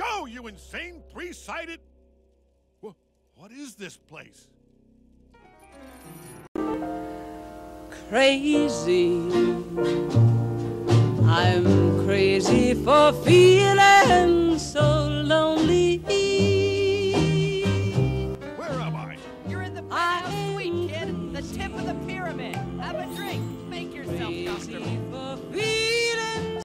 Go, you insane three-sided... Wha- What is this place? crazy. I'm crazy for feeling so lonely. Where am I? You're in the penthouse suite, kid. The tip of the pyramid. Have a drink. Make yourself comfortable.